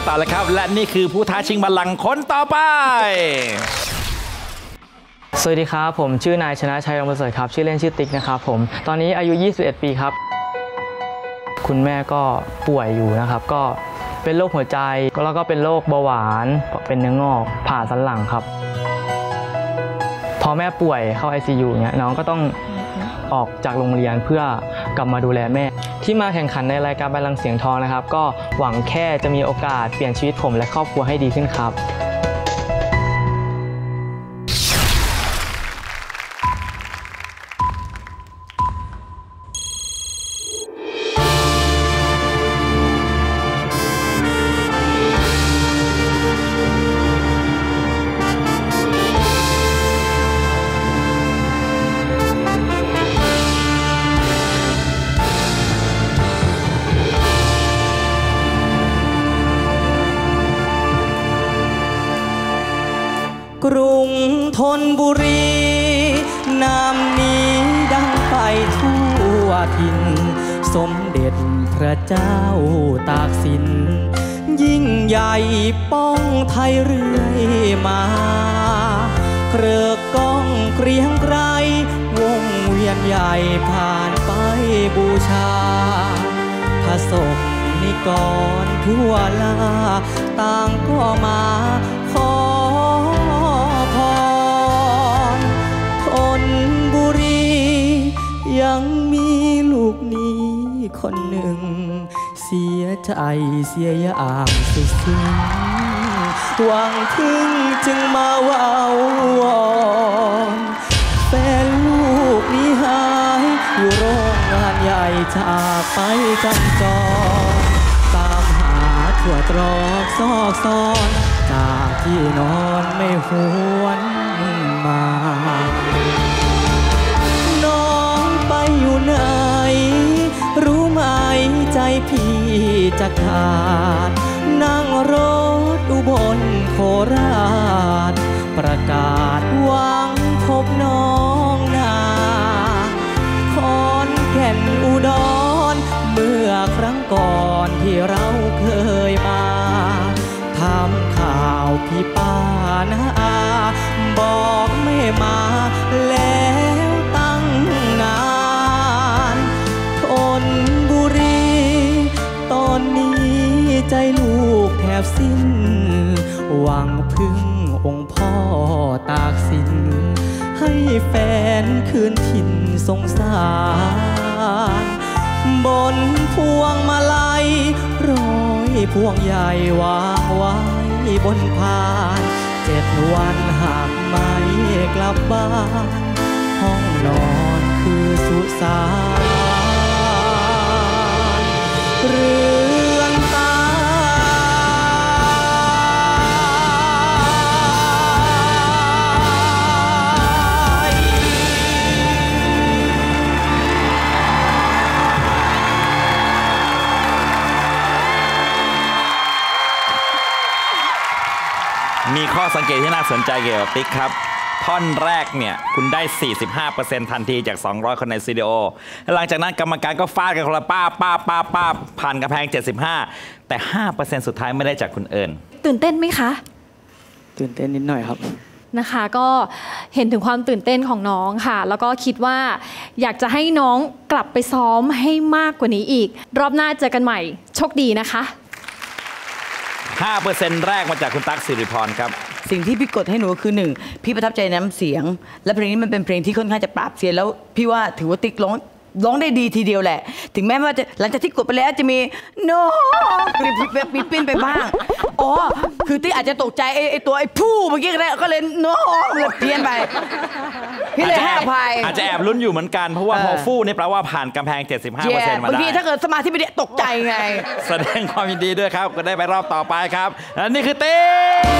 กันต่อเลยครับ และนี่คือผู้ท้าชิงบัลลังก์คนต่อไป สวัสดีครับ ผมชื่อนายชนะชัยรองประเสริฐครับ ชื่อเล่นชื่อติ๊กนะครับผม ตอนนี้อายุ 21 ปีครับ คุณแม่ก็ป่วยอยู่นะครับ ก็เป็นโรคหัวใจแล้วก็เป็นโรคเบาหวาน เป็นเนื้องอกผ่าสันหลังครับ พอแม่ป่วยเข้า ICU เนี่ยน้องก็ต้องออกจากโรงเรียนเพื่อ กลับมาดูแลแม่ ที่มาแข่งขันในรายการบัลลังก์เสียงทองนะครับ ก็หวังแค่จะมีโอกาสเปลี่ยนชีวิตผมและครอบครัวให้ดีขึ้นครับ กรุงธนบุรีนามนี้ดังไปทั่วถิ่นสมเด็จพระเจ้าตากสิน ยิ่งใหญ่ป้องไทยเรื่อยมาเครือกก้องเกรียงไกรวงเวียนใหญ่ผ่านไปบูชาพระสงฆ์นิกรทั่วลา ต่างก็มาขอ คนหนึ่ง เสียใจเสียอย่างสุดซึ้งหวังพึ่งจึงมาว่าวอนแฟนลูกนี้หาย อยู่โรงงานใหญ่จากไปจำจรตามหาทั่วตรอกซอกซอน จากที่นอนไม่หวนมา จะขาด นั่งรถอุบลโคราช ประกาศหวังพบน้องนาคอนแก่นอุดร เมื่อครั้งก่อนที่เราเคยมาทำข่าวพี่ป้านาอา บอกไม่มาแล้ว ใจลูกแทบสิ้น หวังพึ่งองค์พ่อตากสิน ให้แฟนคืนถิ่นสงสาร บนพวงมาลัยร้อยพวงใหญ่วางไว้บนพานเจ็ดวันหากไม่กลับบ้าน ห้องนอนคือสุสาน มีข้อสังเกตที่น่าสนใจเกี่ยวกับติ๊กครับ ท่อนแรกเนี่ย คุณได้ 45%ทันทีจาก 200 คนในสตูดิโอแล้วหลังจากนั้นกรรมการก็ฟาดกันคนละป้าบป้าบป้าบป้าบผ่านกระแพง 75 แต่ 5%สุดท้ายไม่ได้จากคุณเอิญตื่นเต้นไหมคะ ตื่นเต้นนิดหน่อยครับนะคะก็เห็นถึงความตื่นเต้นของน้องค่ะ แล้วก็คิดว่าอยากจะให้น้องกลับไปซ้อมให้มากกว่านี้อีก รอบหน้าเจอกันใหม่ โชคดีนะคะ 5%แรกมาจากคุณตั๊กสิริพรครับ สิ่งที่พี่กดให้หนูคือหนึ่งพี่ประทับใจน้ำเสียง และเพลงนี้มันเป็นเพลงที่ค่อนข้างจะปราบเสียงแล้วพี่ว่าถือว่าติ๊กร้องร้องได้ดีทีเดียวแหละ ถึงแม้ว่าจะหลังจากที่กดไปแล้วจะมีโน้มีมีปิ้นไปบ้าง อ๋อ คือติ๊กอาจจะตกใจไอ้ไอ้ตัวไอ้ผู้เมื่อกี้ก็ได้ก็เลยโน้เลยเพี้ยนไป พี่เลยให้อภัยอาจจะแอบลุ้นอยู่เหมือนกัน เพราะว่าเออพอฟู่นี่แปลว่าผ่านกำแพง 75%แย่มาบางได้ทีถ้าเกิดสมาธิไม่ดีตกใจไง แสดงความยินดีด้วยครับ ก็ได้ไปรอบต่อไปครับ และนี่คือติ๊ก